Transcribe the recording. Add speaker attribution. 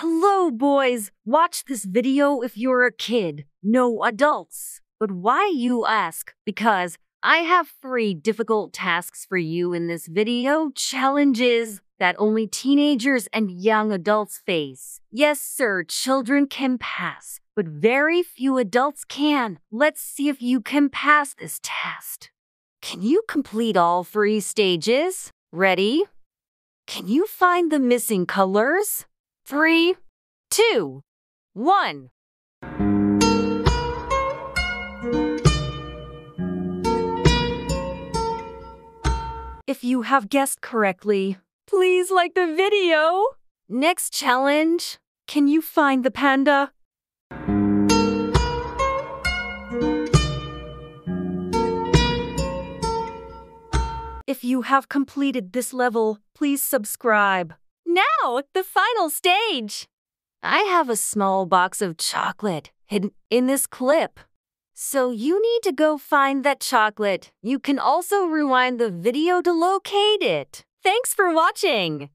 Speaker 1: Hello, boys. Watch this video if you're a kid, no adults. But why, you ask? Because I have three difficult tasks for you in this video challenges that only teenagers and young adults face. Yes, sir, children can pass, but very few adults can. Let's see if you can pass this test. Can you complete all three stages? Ready? Can you find the missing colors? Three, two, one. If you have guessed correctly, please like the video. Next challenge. Can you find the panda? If you have completed this level, please subscribe. Now, the final stage. I have a small box of chocolate hidden in this clip. So you need to go find that chocolate. You can also rewind the video to locate it. Thanks for watching.